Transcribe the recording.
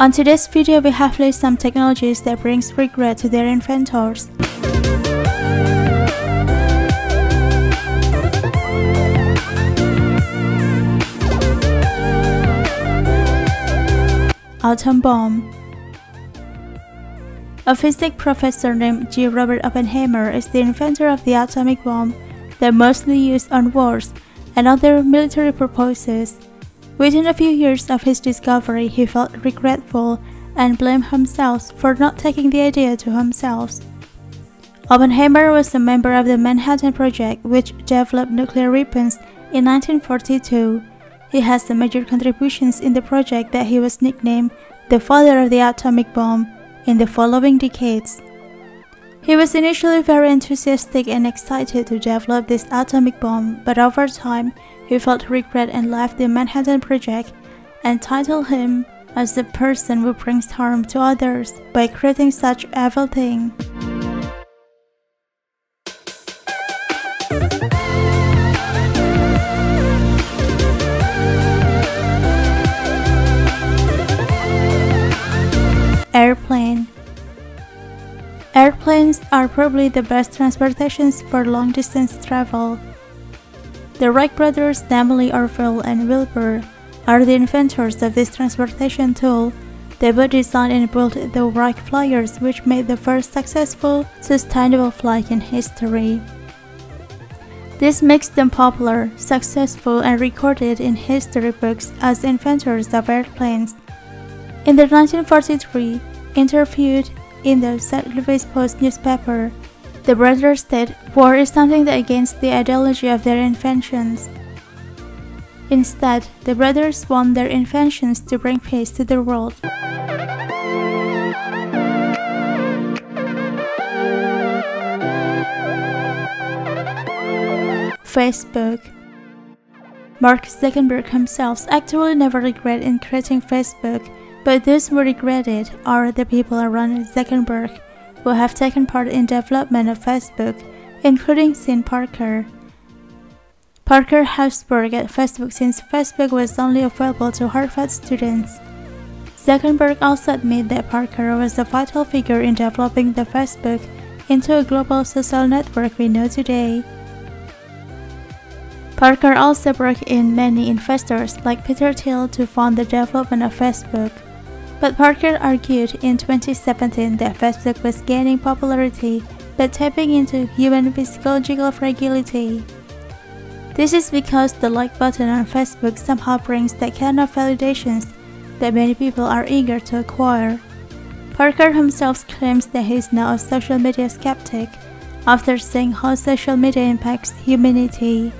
On today's video, we have listed some technologies that brings regret to their inventors. Atom Bomb A physics professor named J. Robert Oppenheimer is the inventor of the atomic bomb that mostly used on wars and other military purposes. Within a few years of his discovery, he felt regretful and blamed himself for not taking the idea to himself. Oppenheimer was a member of the Manhattan Project, which developed nuclear weapons in 1942. He has the major contributions in the project that he was nicknamed the father of the atomic bomb in the following decades. He was initially very enthusiastic and excited to develop this atomic bomb, but over time, he felt regret and left the Manhattan Project and titled him as the person who brings harm to others by creating such evil thing. Airplane Airplanes are probably the best transportations for long-distance travel. The Wright brothers, namely Orville and Wilbur, are the inventors of this transportation tool. They both designed and built the Wright Flyers, which made the first successful, sustainable flight in history. This makes them popular, successful, and recorded in history books as inventors of airplanes. In the 1943, interviewed in the St. Louis Post newspaper, the brothers said war is something against the ideology of their inventions. Instead, the brothers want their inventions to bring peace to the world. Facebook Mark Zuckerberg himself actually never regretted in creating Facebook but those who regret it are the people around Zuckerberg who have taken part in development of Facebook, including Sean Parker. Parker has worked at Facebook since Facebook was only available to Harvard students. Zuckerberg also admitted that Parker was a vital figure in developing the Facebook into a global social network we know today. Parker also brought in many investors like Peter Thiel to fund the development of Facebook. But Parker argued in 2017 that Facebook was gaining popularity by tapping into human psychological fragility. This is because the like button on Facebook somehow brings that kind of validations that many people are eager to acquire. Parker himself claims that he is now a social media skeptic after seeing how social media impacts humanity.